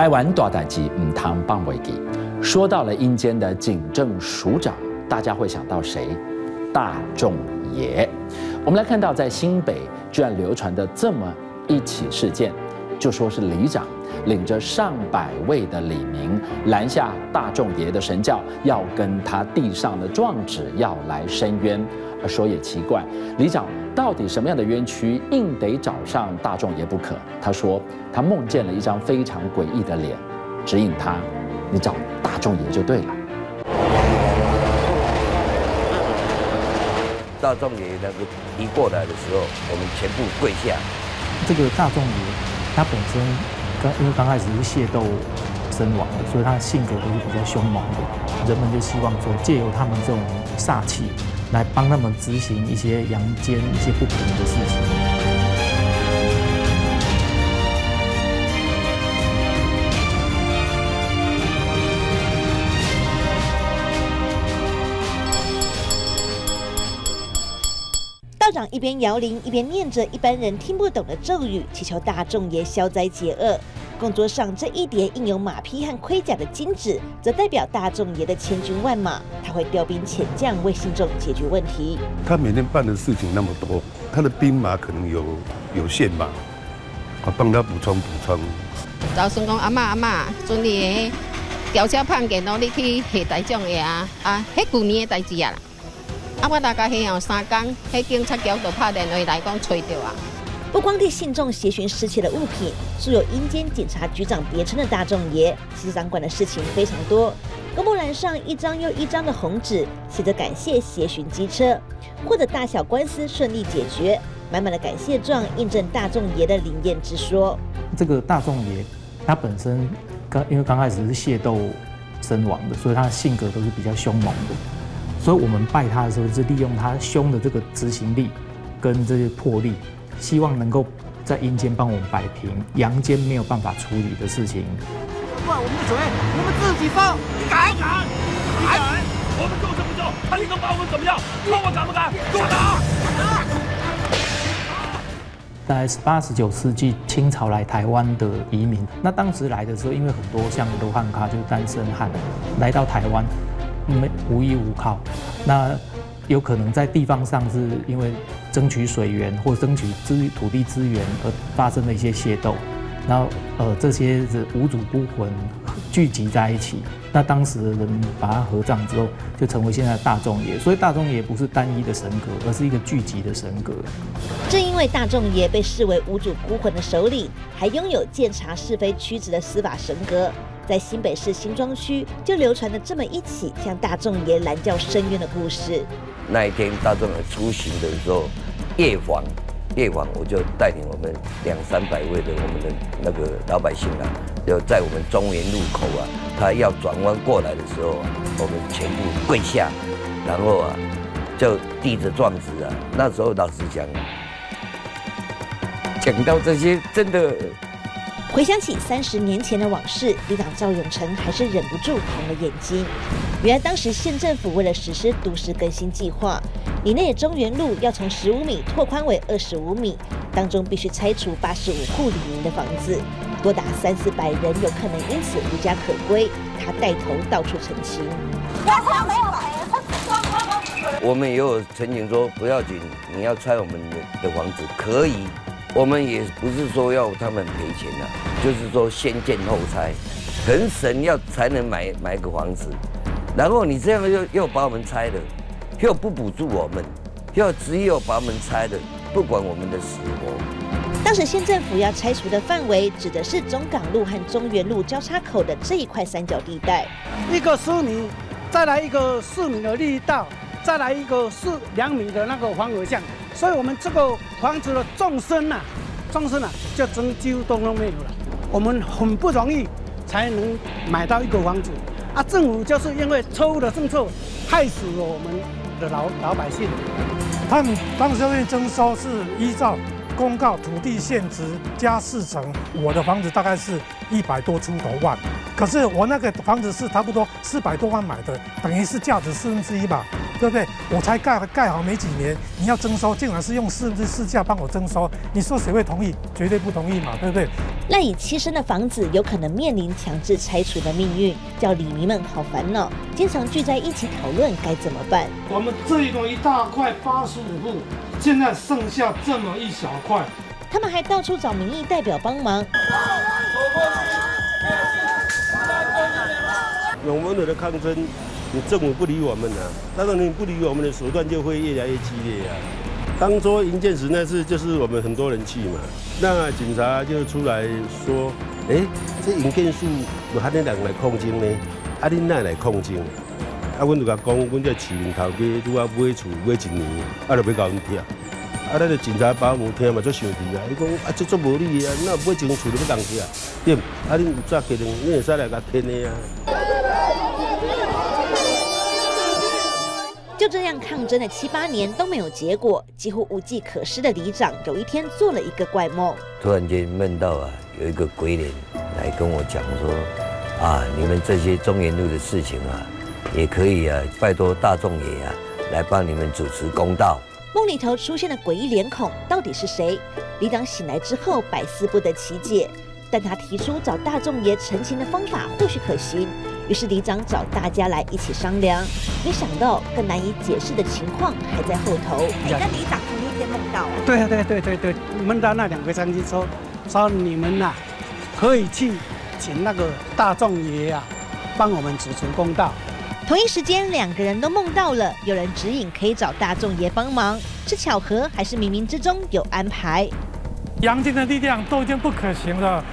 台湾大代志唔汤帮维基，说到了阴间的警政署长，大家会想到谁？大众爷。我们来看到在新北居然流传的这么一起事件，就说是里长领着上百位的李明拦下大众爷的神教，要跟他地上的状纸要来申冤。而说也奇怪，里长到底什么样的冤屈，硬得找上大众爷不可？他说他梦见了一张非常诡异的脸，指引他，你找大众爷就对了。大众爷那个一过来的时候，我们全部跪下。这个大众爷他本身刚因为刚开始是械斗身亡的，所以他的性格都是比较凶猛的。人们就希望说，借由他们这种煞气。来帮他们执行一些阳间一些不平的事情。一边摇铃，一边念着一般人听不懂的咒语，祈求大众爷消灾解厄。供桌上这一叠印有马匹和盔甲的金纸，则代表大众爷的千军万马。他会调兵遣将为信众解决问题。他每天办的事情那么多，他的兵马可能有有限吧，我帮他补充补充。早孙讲阿妈阿妈，准你调车判给努力去下大众爷啊啊，迄旧年的代志啊啦。啊，我大概还有三工，迄警察局就拍电话来讲找掉啊。不光替信众协寻失窃的物品，素有阴间警察局长别称的大众爷，其实掌管的事情非常多。公布栏上一张又一张的红纸，写着感谢协寻机车，或者大小官司顺利解决，满满的感谢状，印证大众爷的灵验之说。这个大众爷，他本身刚因为刚开始是械斗身亡的，所以他的性格都是比较凶猛的。所以我们拜他的时候，是利用他凶的这个执行力跟这些魄力。希望能够在阴间帮我们摆平阳间没有办法处理的事情。怪我们的嘴，我们自己放。你敢不敢敢！我们就是不救，他你能把我们怎么样？看我敢不敢？给我打！在十八、十九世纪，清朝来台湾的移民，那当时来的时候，因为很多像罗汉卡，就是单身汉，来到台湾没无依无靠，那。有可能在地方上是因为争取水源或争取资土地资源而发生的一些械斗，然后呃这些是无主孤魂聚集在一起，那当时的人把它合葬之后，就成为现在的大众爷。所以大众爷不是单一的神格，而是一个聚集的神格。正因为大众爷被视为无主孤魂的首领，还拥有鉴察是非曲直的司法神格，在新北市新庄区就流传了这么一起向大众爷拦轿申冤的故事。那一天大众的出行的时候，夜访，夜访，我就带领我们两三百位的我们的那个老百姓啊，就在我们中原路口啊，他要转弯过来的时候，我们全部跪下，然后啊，就递着状纸啊。那时候老实讲，讲到这些，真的。回想起三十年前的往事，里长赵永成还是忍不住红了眼睛。原来当时县政府为了实施都市更新计划，里内的中原路要从十五米拓宽为二十五米，当中必须拆除八十五户里民的房子，多达三四百人有可能因此无家可归。他带头到处澄清。我们也有澄清说不要紧，你要拆我们的房子可以。我们也不是说要他们赔钱啊，就是说先建后拆，很省要才能买买个房子，然后你这样又又把我们拆了，又不补助我们，又只有把我们拆了，不管我们的死活。当时县政府要拆除的范围指的是中港路和中原路交叉口的这一块三角地带。一个四米，再来一个四米的绿道，再来一个四两米的那个黄河巷。所以，我们这个房子的纵深呐，纵深呐，就真几乎都都没有了。我们很不容易才能买到一个房子啊！政府就是因为错误的政策，害死了我们的老老百姓。他们当时要征收是依照公告土地现值加四成，我的房子大概是一百多出头万，可是我那个房子是差不多四百多万买的，等于是价值四分之一吧。对不对？我才盖盖好没几年，你要征收，竟然是用市市价帮我征收，你说谁会同意？绝对不同意嘛，对不对？赖以栖身的房子有可能面临强制拆除的命运，叫李民们好烦恼，经常聚在一起讨论该怎么办。我们这一栋一大块八十五户，现在剩下这么一小块，他们还到处找民意代表帮忙。永温的抗争，你政府不理我们啊，当然你不理我们的手段就会越来越激烈啊。当初银建时那次就是我们很多人去嘛，那警察就出来说，哎，这银建树有喊你人来控制呢，啊你哪来控制？啊，阮就甲讲，阮这市民头家拄啊买厝买一年，啊就要甲阮听，啊咱个警察把无听嘛，做生气啊，伊讲啊这做无理啊，那买一间厝就要人听，对，啊恁有责任，你会使来甲听的啊。这样抗争了七八年都没有结果，几乎无计可施的里长，有一天做了一个怪梦。突然间梦到啊，有一个鬼脸来跟我讲说，啊，你们这些中原路的事情啊，也可以啊，拜托大众爷啊，来帮你们主持公道。梦里头出现的诡异脸孔到底是谁？里长醒来之后百思不得其解，但他提出找大众爷澄清的方法或许可行。于是里长找大家来一起商量，没想到更难以解释的情况还在后头。你跟里长同一天梦到？对啊，对对对对，梦到那两个将军说说你们呐，可以去请那个大众爷啊，帮我们主持公道。同一时间，两个人都梦到了，有人指引可以找大众爷帮忙，是巧合还是冥冥之中有安排？阳间的力量都已经不可行了。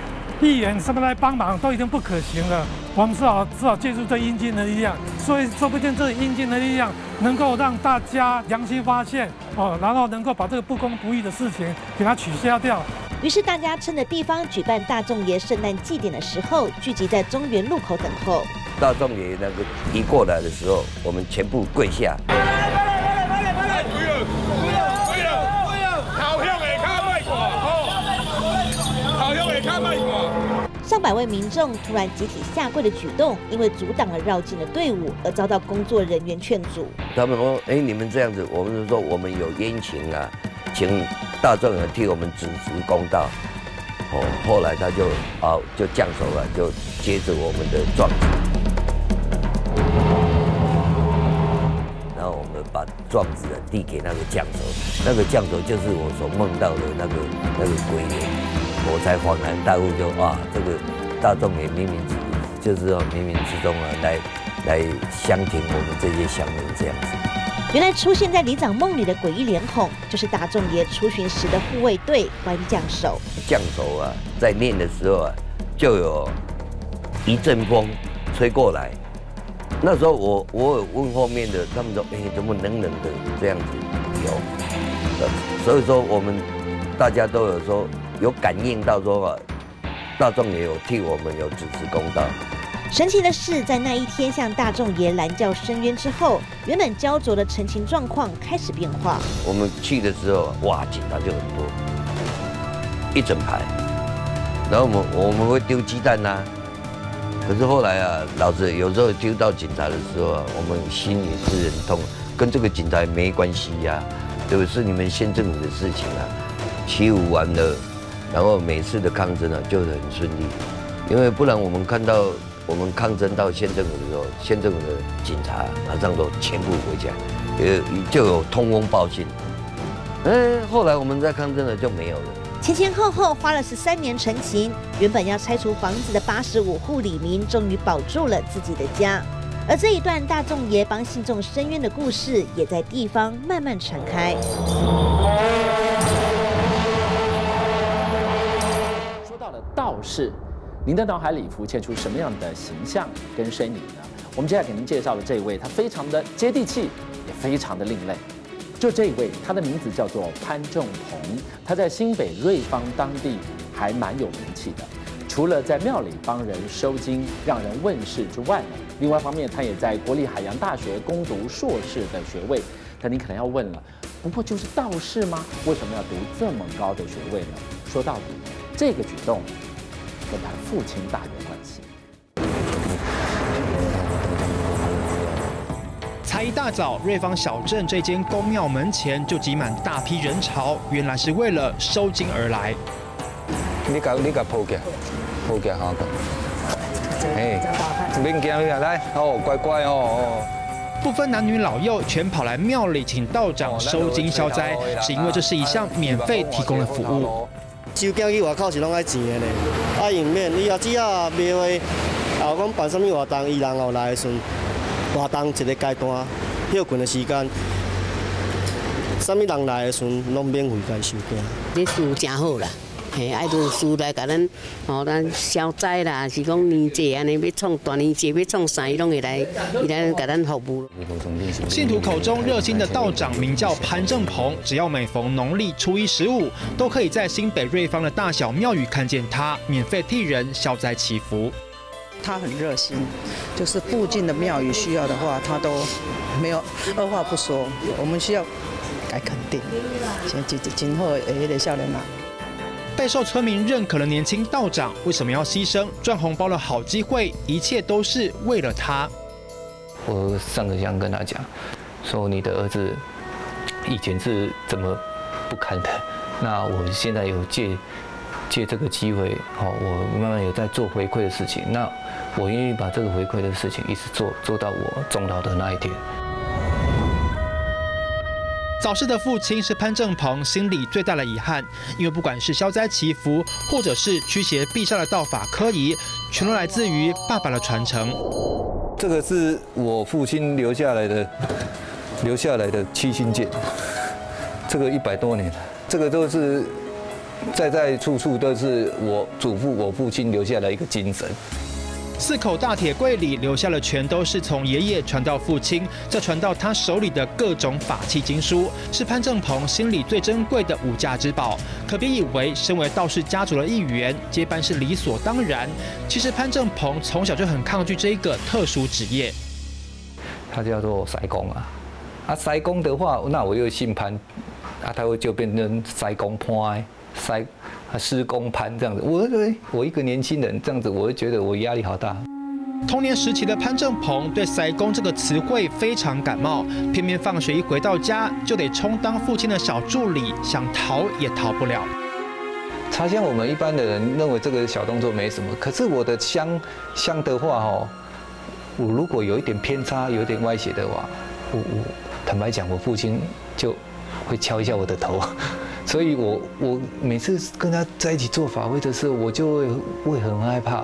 议员什么来帮忙都已经不可行了，我们只好只好借助这阴间的力量，所以说不定这阴间的力量能够让大家良心发现哦，然后能够把这个不公不义的事情给它取消掉。于是大家趁着地方举办大众爷圣诞祭典的时候，聚集在中原路口等候。大众爷那个一过来的时候，我们全部跪下。上百位民众突然集体下跪的举动，因为阻挡了绕境的队伍，而遭到工作人员劝阻。他们说：“哎，你们这样子，我们是说我们有冤情啊，请大众人替我们主持公道。”哦，后来他就啊就降手了，就接着我们的状子，然后我们把状子递给那个降手，那个降手就是我所梦到的那个那个鬼脸。我才恍然大悟，就哇，这个大众也冥冥之就是说冥冥之中啊，来来相挺我们这些乡民这样子。原来出现在里长梦里的诡异脸孔，就是大众爷出巡时的护卫队关将手。将手啊，在念的时候啊，就有一阵风吹过来。那时候我我有问后面的，他们说，哎，怎么冷冷的这样子？有，所以说我们大家都有说。有感应到说，大众也有替我们有主持公道。神奇的是，在那一天向大众爷拦轿申冤之后，原本焦灼的陈情状况开始变化。我们去的时候，哇，警察就很多，一整排。然后我们我们会丢鸡蛋呐，可是后来啊，老子有时候丢到警察的时候啊，我们心里是很痛，跟这个警察没关系呀，对不是你们县政府的事情啊，起舞完了。然后每次的抗争呢就很顺利，因为不然我们看到我们抗争到县政府的时候，县政府的警察马上都全部回家，呃就有通风报信。哎，后来我们在抗争了就没有了。前前后后花了十三年陈情，原本要拆除房子的八十五户李民终于保住了自己的家。而这一段大众爷帮信众申冤的故事，也在地方慢慢传开。道士，您的脑海里浮现出什么样的形象跟身影呢？我们接下来给您介绍的这一位，他非常的接地气，也非常的另类。就这一位，他的名字叫做潘仲鹏，他在新北瑞芳当地还蛮有名气的。除了在庙里帮人收金、让人问世之外呢，另外一方面，他也在国立海洋大学攻读硕士的学位。但您可能要问了，不过就是道士吗？为什么要读这么高的学位呢？说到底，这个举动。跟他父亲大有关系。才一大早，瑞芳小镇这间公庙门前就挤满大批人潮，原来是为了收金而来。你搞你甲抱起来，抱起来好看。哎，免惊免来，哦，乖乖哦哦。不分男女老幼，全跑来庙里请道长收金消灾，是因为这是一项免费提供的服务。收件去外口是拢爱钱的呢，啊，用免你也只要庙会，后讲办什么活动，伊人后来的时，活动一个阶段，休困的时间，什么人来的时，拢免费该收件。你事真好啦。嘿，爱读书来甲咱，吼，咱消灾啦，是讲年节安尼要创大年节要创啥，伊拢会来，伊来甲咱服务。信徒口中热心的道长名叫潘正鹏，只要每逢农历初一、十五，都可以在新北瑞芳的大小庙宇看见他，免费替人消灾祈福。他很热心，就是附近的庙宇需要的话，他都没有二话不说。我们需要该肯定，今今今后会得少年啦。备受村民认可的年轻道长，为什么要牺牲赚红包的好机会？一切都是为了他。我上个香跟他讲，说你的儿子以前是怎么不堪的，那我现在有借借这个机会，好，我慢慢有在做回馈的事情。那我愿意把这个回馈的事情一直做做到我终老的那一天。早逝的父亲是潘正鹏心里最大的遗憾，因为不管是消灾祈福，或者是驱邪避煞的道法科仪，全都来自于爸爸的传承。这个是我父亲留下来的，留下来的七星剑，这个一百多年了，这个都是在在处处都是我祖父、我父亲留下来一个精神。四口大铁柜里留下的全都是从爷爷传到父亲，再传到他手里的各种法器经书，是潘正鹏心里最珍贵的无价之宝。可别以为身为道士家族的一员，接班是理所当然。其实潘正鹏从小就很抗拒这一个特殊职业。他叫做塞公啊，啊塞公的话，那我又姓潘，啊他会就变成塞公潘，塞。啊，施工潘这样子，我我一个年轻人这样子，我会觉得我压力好大。童年时期的潘正鹏对“塞工”这个词汇非常感冒，偏偏放学一回到家就得充当父亲的小助理，想逃也逃不了。插香，我们一般的人认为这个小动作没什么，可是我的香香的话，哦，我如果有一点偏差，有点歪斜的话，我我坦白讲，我父亲就会敲一下我的头。所以，我我每次跟他在一起做法会的时候，我就会会很害怕。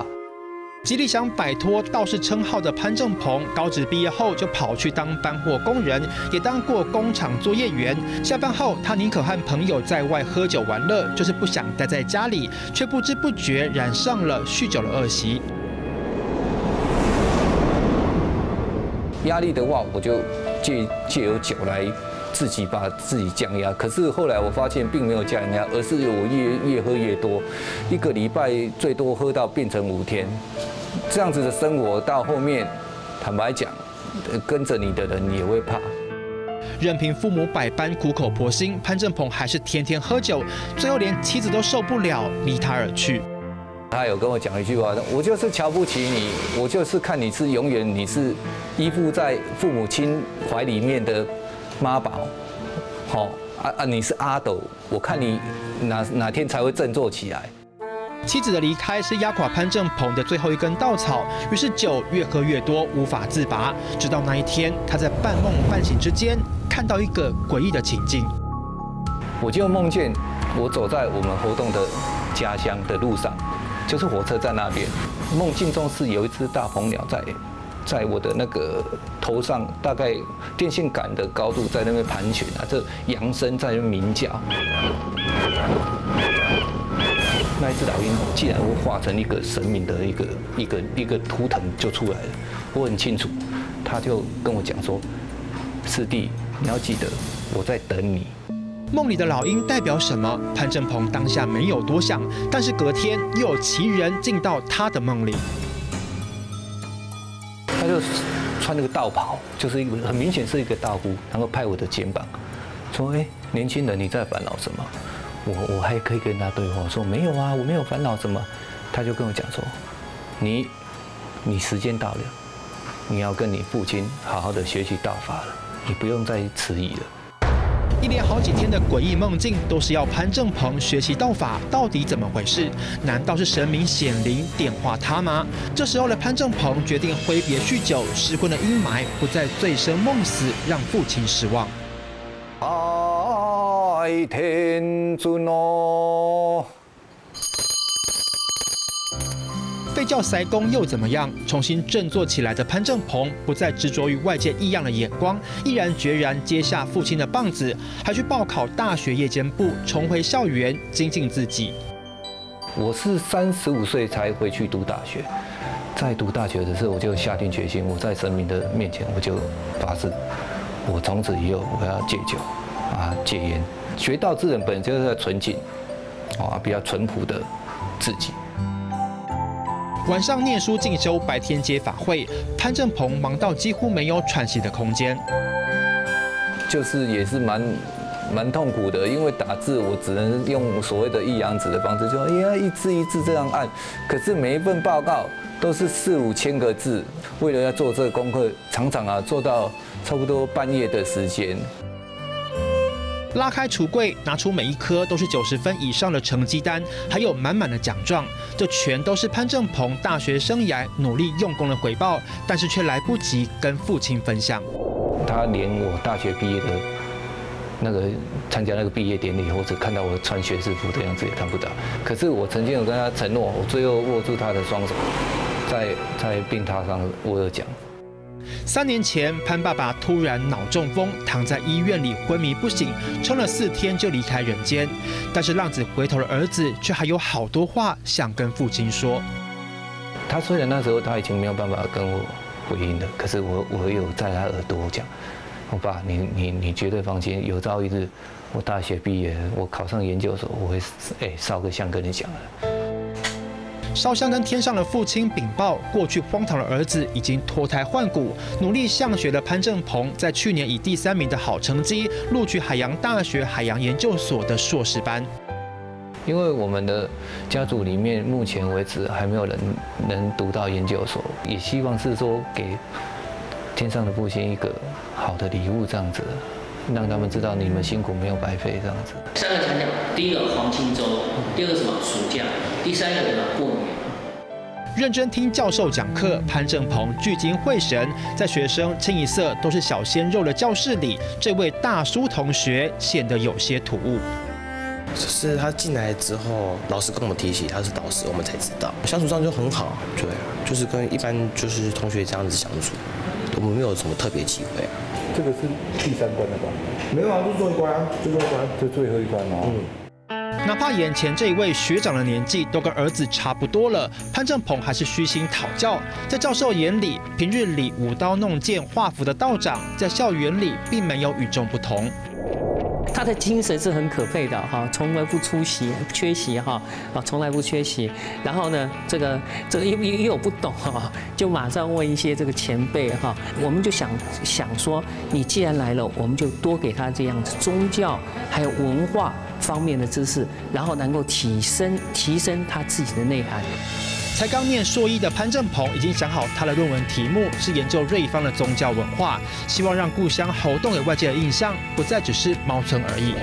极力想摆脱道士称号的潘正鹏，高职毕业后就跑去当搬货工人，也当过工厂作业员。下班后，他宁可和朋友在外喝酒玩乐，就是不想待在家里，却不知不觉染上了酗酒的恶习。压力的话，我就借借由酒来。自己把自己降压，可是后来我发现并没有降压，而是我越越喝越多，一个礼拜最多喝到变成五天，这样子的生活到后面，坦白讲，跟着你的人也会怕。任凭父母百般苦口婆心，潘正鹏还是天天喝酒，最后连妻子都受不了，离他而去。他有跟我讲一句话，我就是瞧不起你，我就是看你是永远你是依附在父母亲怀里面的。妈宝，好啊啊！你是阿斗，我看你哪哪天才会振作起来。妻子的离开是压垮潘正鹏的最后一根稻草，于是酒越喝越多，无法自拔。直到那一天，他在半梦半醒之间看到一个诡异的情境。我就梦见我走在我们活动的家乡的路上，就是火车站那边。梦境中是有一只大鹏鸟在。在我的那个头上，大概电线杆的高度，在那边盘旋啊，这扬声在那边鸣叫。那一只老鹰竟然会化成一个神明的一个一个一个图腾就出来了，我很清楚。他就跟我讲说：“师弟，你要记得我在等你。”梦里的老鹰代表什么？潘正鹏当下没有多想，但是隔天又有奇人进到他的梦里。他就穿那个道袍，就是一个很明显是一个道姑，然后拍我的肩膀，说：“哎，年轻人，你在烦恼什么？”我我还可以跟他对话，说：“没有啊，我没有烦恼什么。”他就跟我讲说：“你你时间到了，你要跟你父亲好好的学习道法了，你不用再迟疑了。”一连好几天的诡异梦境，都是要潘正鹏学习道法，到底怎么回事？难道是神明显灵点化他吗？这时候的潘正鹏决定挥别酗酒、失婚的阴霾，不再醉生梦死，让父亲失望。爱天尊哦。废教塞公又怎么样？重新振作起来的潘正鹏，不再执着于外界异样的眼光，毅然决然接下父亲的棒子，还去报考大学夜间部，重回校园精进自己。我是三十五岁才回去读大学，在读大学的时候，我就下定决心，我在神明的面前，我就发誓，我从此以后我要戒酒，啊戒烟。学道之人本就是在纯净，啊比较淳朴的自己。晚上念书进修，白天接法会。潘正鹏忙到几乎没有喘息的空间，就是也是蛮蛮痛苦的，因为打字我只能用所谓的一阳指的方式，就哎呀一字一字这样按。可是每一份报告都是四五千个字，为了要做这个功课，常常啊做到差不多半夜的时间。拉开橱柜，拿出每一颗都是九十分以上的成绩单，还有满满的奖状，这全都是潘正鹏大学生涯努力用功的回报，但是却来不及跟父亲分享。他连我大学毕业的那个参加那个毕业典礼，或者看到我穿学士服的样子也看不到。可是我曾经有跟他承诺，我最后握住他的双手，在在病榻上握了奖。三年前，潘爸爸突然脑中风，躺在医院里昏迷不醒，撑了四天就离开人间。但是浪子回头的儿子却还有好多话想跟父亲说。他虽然那时候他已经没有办法跟我回应了，可是我我有在他耳朵讲：“我爸，你你你绝对放心，有朝一日我大学毕业，我考上研究所，我会哎烧个香跟你讲了。”烧香跟天上的父亲禀报，过去荒唐的儿子已经脱胎换骨，努力向学的潘正鹏，在去年以第三名的好成绩录取海洋大学海洋研究所的硕士班。因为我们的家族里面，目前为止还没有人能读到研究所，也希望是说给天上的父亲一个好的礼物，这样子，让他们知道你们辛苦没有白费，这样子。三个强调，第一个黄金周，第二个什么暑假，第三个什么过年。认真听教授讲课，潘正鹏聚精会神，在学生清一色都是小鲜肉的教室里，这位大叔同学显得有些突兀。是他进来之后，老师跟我们提起他是导师，我们才知道相处上就很好，对，就是跟一般就是同学这样子相处，我们没有什么特别机会。这个是第三关的吧？没有啊，就最后一关啊，最后一关，就最后一关哦。嗯。哪怕眼前这一位学长的年纪都跟儿子差不多了，潘正鹏还是虚心讨教。在教授眼里，平日里舞刀弄剑画符的道长，在校园里并没有与众不同。他的精神是很可佩的哈，从来不出席缺席哈，啊，从来不缺席。然后呢，这个这个又又又不懂哈，就马上问一些这个前辈哈，我们就想想说，你既然来了，我们就多给他这样子宗教还有文化。方面的知识，然后能够提升提升他自己的内涵。才刚念硕一的潘正鹏已经想好他的论文题目是研究瑞芳的宗教文化，希望让故乡猴洞给外界的印象不再只是猫村而已。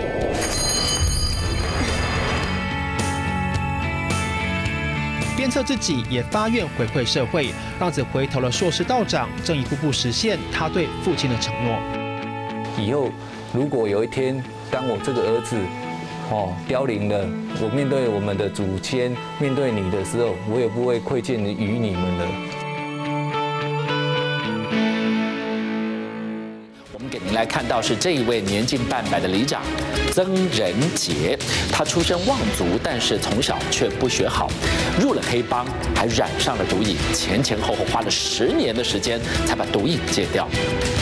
鞭策自己，也发愿回馈社会。浪子回头的硕士道长正一步步实现他对父亲的承诺。以后如果有一天，当我这个儿子。哦，凋零了。我面对我们的祖先，面对你的时候，我也不会亏欠于你们的。来看到是这一位年近半百的里长曾仁杰，他出身望族，但是从小却不学好，入了黑帮，还染上了毒瘾，前前后后花了十年的时间才把毒瘾戒掉。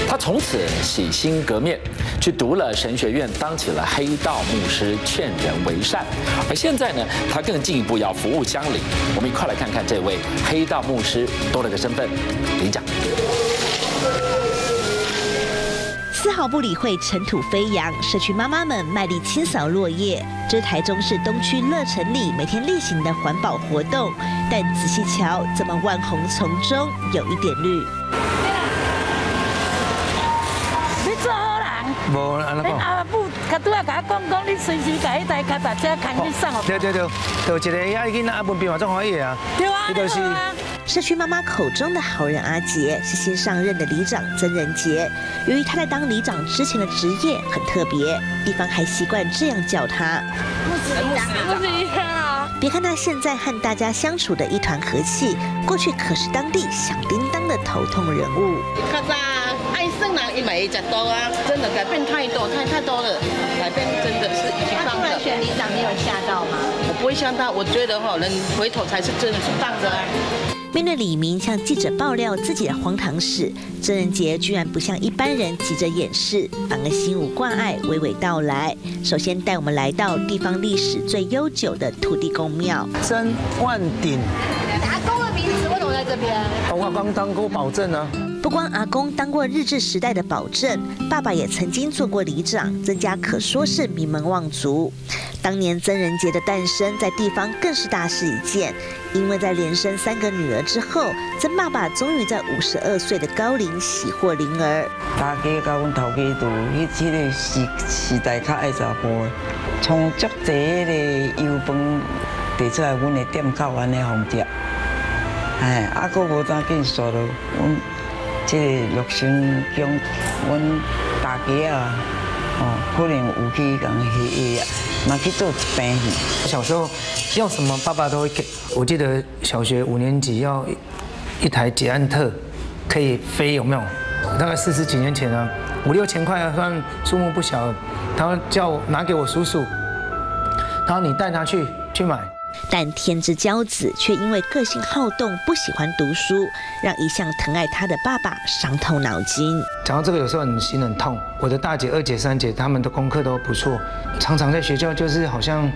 他从此洗心革面。去读了神学院，当起了黑道牧师，劝人为善。而现在呢，他更进一步要服务乡里。我们一块来看看这位黑道牧师多了个身份，里长。丝毫不理会尘土飞扬，社区妈妈们卖力清扫落叶。这是台中市东区乐城里每天例行的环保活动，但仔细瞧，怎么万红丛中有一点绿？无，恁阿母较他拄要甲我讲讲，你随时甲迄台脚踏车牵去送哦。对对对，就一个遐囡仔阿文斌嘛，总欢喜啊。对啊，伊就是社区妈妈口中的好人阿杰是新上任的里长曾仁杰。由于他在当里长之前的职业很特别，地方还习惯这样叫他。不是里长，不是里长啊。别看他现在和大家相处的一团和气，过去可是当地响叮当的头痛人物。较早爱生人伊嘛会食多啊，真的改变太多，太太多了，改变真的是已经棒突然的。选里长，你有吓到吗？我不会像他，我觉得哈，人回头才是真的是棒的啊。面对李明向记者爆料自己的荒唐事，郑仁杰居然不像一般人急着掩饰，反而心无挂碍，娓娓道来。首先带我们来到地方历史最悠久的土地公庙。曾万鼎，阿公的名字为什么在这边？我刚当过保证啊。不光阿公当过日治时代的保正，爸爸也曾经做过里长，曾家可说是名门望族。当年曾仁杰的诞生在地方更是大事一件，因为在连生三个女儿之后，曾爸爸终于在五十二岁的高龄喜获麟儿。大家甲阮头家都迄迄个时时代较爱查甫，从足济迄个油饭摕出来，阮的店口安尼方食。哎，啊，佫无当紧刷到阮即个陆生乡，阮大家啊，哦，可能有去共迄个啊，嘛去做一病。小时候要什么爸爸都会给。我记得小学五年级要一台捷安特，可以飞，有没有？大概四十几年前啊，五六千块啊，算数目不小。他叫我拿给我叔叔，他说你带他去去买。但天之骄子却因为个性好动，不喜欢读书，让一向疼爱他的爸爸伤透脑筋。讲到这个，有时候很心很痛。我的大姐、二姐、三姐，她们的功课都不错，常常在学校就是好像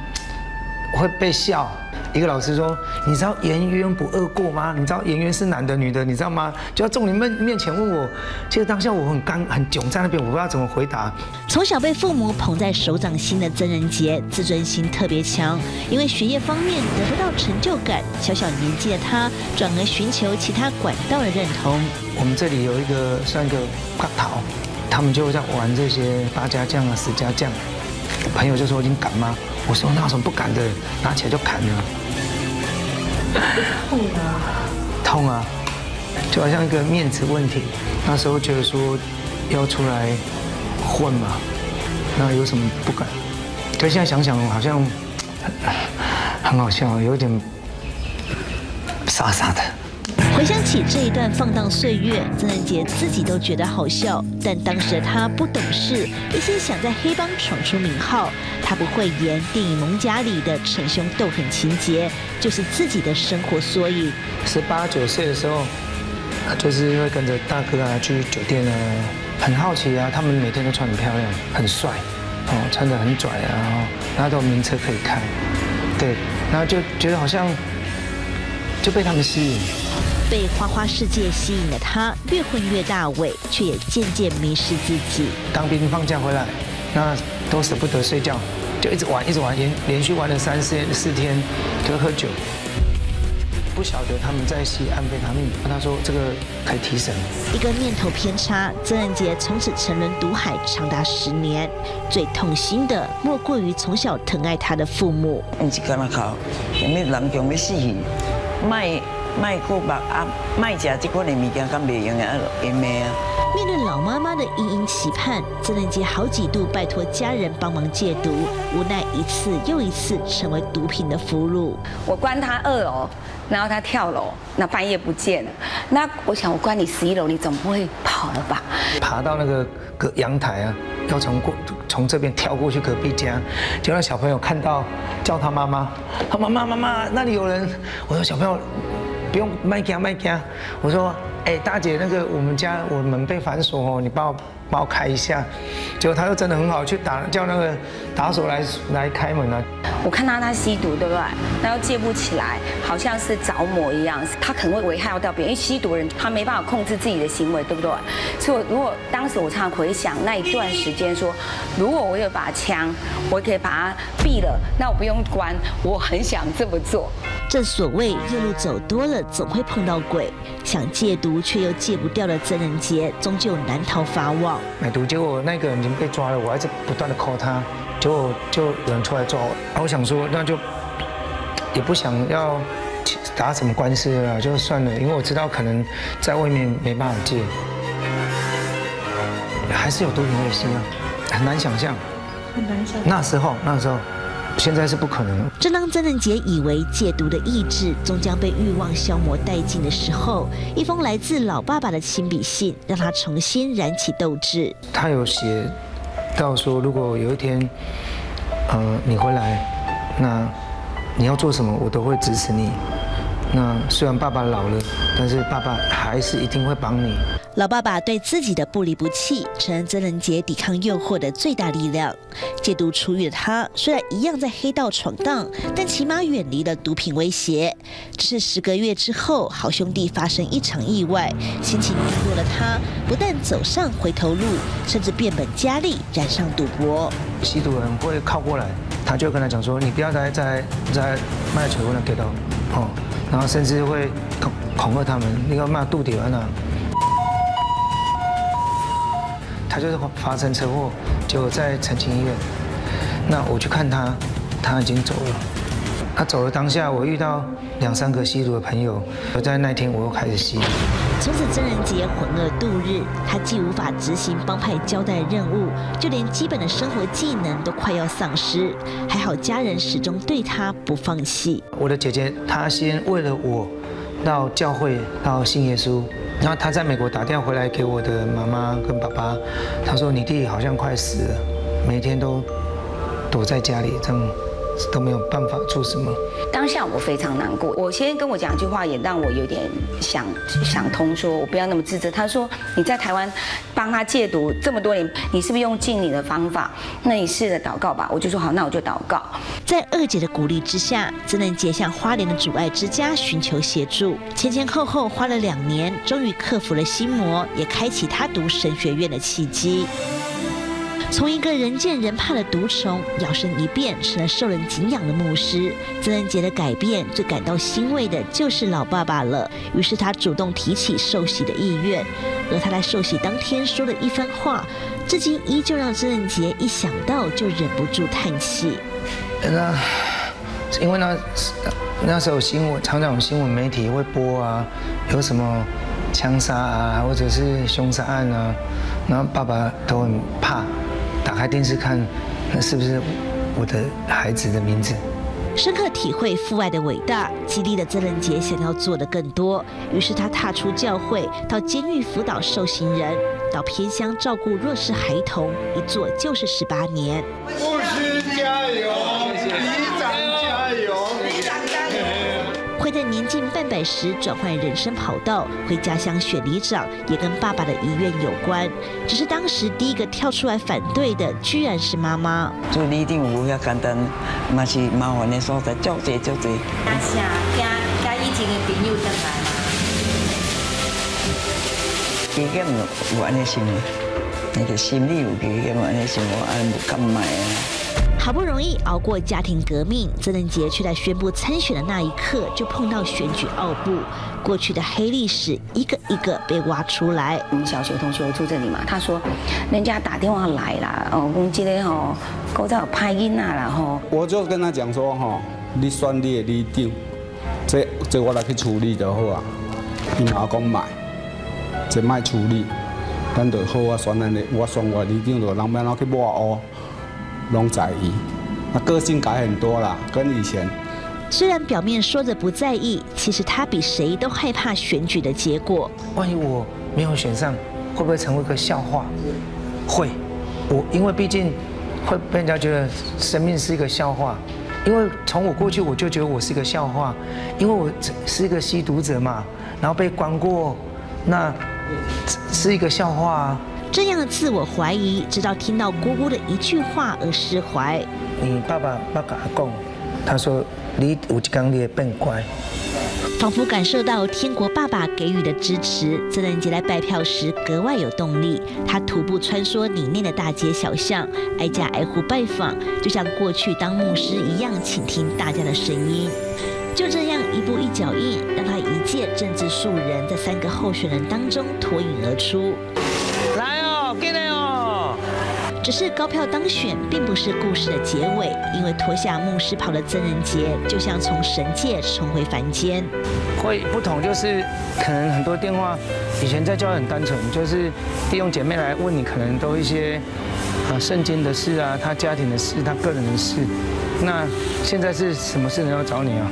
会被笑。一个老师说：“你知道颜渊不二过吗？你知道颜渊是男的女的，你知道吗？”就要众人面面前问我，其实当下我很刚很囧在那边，我不知道怎么回答。从小被父母捧在手掌心的曾仁杰，自尊心特别强，因为学业方面得不到成就感，小小年纪的他转而寻求其他管道的认同。我们这里有一个算一个嘎桃，他们就在玩这些八家将啊、十家将。朋友就说：“你敢吗？”我说：“那有什么不敢的？拿起来就砍了。”痛啊！痛啊！就好像一个面子问题。那时候觉得说要出来混嘛，那有什么不敢？可现在想想，好像很好笑，有点傻傻的。回想起这一段放荡岁月，曾仁杰自己都觉得好笑。但当时的他不懂事，一心想在黑帮闯出名号。他不会演电影《蒙家》里的逞凶斗狠情节，就是自己的生活缩影。十八九岁的时候，就是会跟着大哥啊去酒店啊，很好奇啊，他们每天都穿很漂亮，很帅，哦，穿得很拽啊，然后都有名车可以开，对，然后就觉得好像就被他们吸引。被花花世界吸引的他，越混越大尾，却也渐渐迷失自己。当兵放假回来，那都舍不得睡觉，就一直玩，一直玩，连连续玩了三四四天，就喝酒。不晓得他们在吸安非他命，他说这个可以提神。一个念头偏差，曾仁杰从此沉沦毒海长达十年。最痛心的，莫过于从小疼爱他的父母。毋是干那靠，因为人强要死去，卖。卖过目啊，卖食这款的物件，敢袂用啊，因咩啊。面对老妈妈的殷殷期盼，曾仁杰好几度拜托家人帮忙戒毒，无奈一次又一次成为毒品的俘虏。我关他二楼，然后他跳楼，那半夜不见了。那我想我关你十一楼，你总不会跑了吧？爬到那个隔阳台啊，要从过从这边跳过去隔壁家，就让小朋友看到，叫他妈妈，他妈妈妈妈那里有人。我说小朋友。不用卖家卖家，我说，哎，大姐，那个我们家我门被反锁哦，你帮我帮我开一下。结果他又真的很好，去打叫那个打手来来开门啊。我看到他吸毒，对不对？那又戒不起来，好像是着魔一样，他可能会危害到别人。因为吸毒人他没办法控制自己的行为，对不对？所以我如果当时我常常回想那一段时间，说如果我有把枪，我可以把他毙了，那我不用关，我很想这么做。正所谓夜路走多了，总会碰到鬼。想戒毒却又戒不掉的曾仁杰，终究难逃法网。买毒，结果那个人已经被抓了，我还在不断的 call 他，结果就有人出来抓我。我想说，那就也不想要打什么官司了，就算了，因为我知道可能在外面没办法戒，还是有毒品危机啊，很难想象。很难想那时候，那时候。现在是不可能。正当曾仁杰以为戒毒的意志终将被欲望消磨殆尽的时候，一封来自老爸爸的亲笔信让他重新燃起斗志。他有写到说，如果有一天，呃，你回来，那你要做什么，我都会支持你。那虽然爸爸老了，但是爸爸还是一定会帮你。老爸爸对自己的不离不弃，成曾仁杰抵抗诱惑的最大力量。戒毒出狱的他，虽然一样在黑道闯荡，但起码远离了毒品威胁。只是十个月之后，好兄弟发生一场意外，心情低落的他，不但走上回头路，甚至变本加厉，染上赌博。吸毒人会靠过来，他就跟他讲说：“你不要再再再卖酒了，给到哦。”然后甚至会恐恐吓他们，那个骂杜迪安娜。他就是发生车祸，就在澄清医院。那我去看他，他已经走了。他走了当下，我遇到两三个吸毒的朋友。而在那天，我又开始吸。从此，真人节浑噩度日。他既无法执行帮派交代任务，就连基本的生活技能都快要丧失。还好家人始终对他不放弃。我的姐姐，她先为了我，到教会，到信耶稣。然后他在美国打电话回来给我的妈妈跟爸爸，他说你弟弟好像快死了，每天都躲在家里，这样都没有办法做什么。当下我非常难过，我先跟我讲一句话，也让我有点想想通，说我不要那么自责。他说你在台湾帮他戒毒这么多年，你是不是用尽你的方法？那你试着祷告吧。我就说好，那我就祷告。在二姐的鼓励之下，只能结向花莲的阻碍之家寻求协助。前前后后花了两年，终于克服了心魔，也开启他读神学院的契机。从一个人见人怕的毒虫，摇身一变成了受人敬仰的牧师。曾仁杰的改变，最感到欣慰的就是老爸爸了。于是他主动提起受洗的意愿，而他在受洗当天说的一番话，至今依旧让曾仁杰一想到就忍不住叹气。那因为那那时候新闻常常有新闻媒体会播啊，有什么枪杀啊，或者是凶杀案啊，然后爸爸都很怕。打开电视看，那是不是我的孩子的名字？深刻体会父爱的伟大，激励了曾仁杰想要做的更多。于是他踏出教会，到监狱辅导受刑人，到偏乡照顾弱势孩童，一做就是十八年。牧师加油！年近半百时转换人生跑道，回家乡选里长，也跟爸爸的遗愿有关。只是当时第一个跳出来反对的，居然是妈妈。做里长有遐简单，嘛是麻烦的所在，足侪足济。阿啥，加加以前的朋友登来嘛。加减有安尼想，那个心里有加减安尼想，我安敢买啊。好不容易熬过家庭革命，曾仁杰却在宣布参选的那一刻就碰到选举奥布，过去的黑历史一个一个被挖出来。我们小学同学住这里嘛，他说人家打电话来啦，哦，公今天吼，搞到拍音啊啦吼。我就跟他讲说吼，你选你的里长，这这我来去处理就好啊。伊嘛讲买，这卖处理，咱就好啊，选咱的，我选我里长就人要哪去抹哦。拢在意，那个性改很多了，跟以前。虽然表面说着不在意，其实他比谁都害怕选举的结果。万一我没有选上，会不会成为个笑话？会，我因为毕竟会被人家觉得生命是一个笑话。因为从我过去我就觉得我是一个笑话，因为我是一个吸毒者嘛，然后被关过，那是一个笑话。这样的自我怀疑，直到听到姑姑的一句话而释怀。你爸爸爸爸讲，他说你有一天你会变乖。仿佛感受到天国爸爸给予的支持，曾仁杰来拜票时格外有动力。他徒步穿梭里面的大街小巷，挨家挨户拜访，就像过去当牧师一样，倾听大家的声音。就这样一步一脚印，让他一介政治素人，在三个候选人当中脱颖而出。只是高票当选并不是故事的结尾，因为脱下牧师袍的曾仁杰，就像从神界重回凡间。会不同就是，可能很多电话，以前在教会很单纯，就是弟兄姐妹来问你，可能都一些啊圣经的事啊，他家庭的事，他个人的事。那现在是什么事人要找你啊？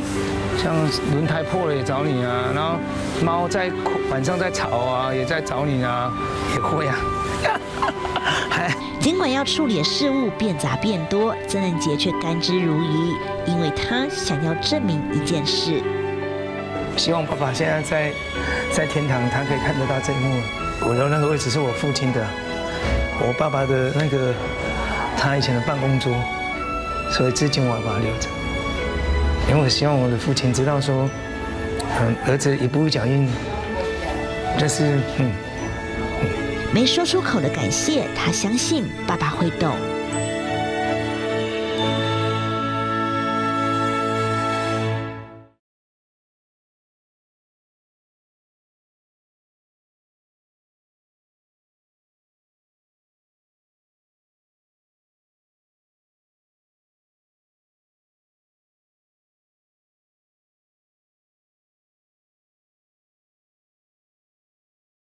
像轮胎破了也找你啊，然后猫在晚上在吵啊，也在找你啊，也会啊。尽管要处理的事物变杂变多，曾仁杰却甘之如饴，因为他想要证明一件事。希望爸爸现在在在天堂，他可以看得到这一幕。我的那个位置是我父亲的，我爸爸的那个他以前的办公桌，所以至今我要把它留着，因为我希望我的父亲知道说，嗯，儿子一步一脚印，这是嗯。没说出口的感谢，他相信爸爸会懂。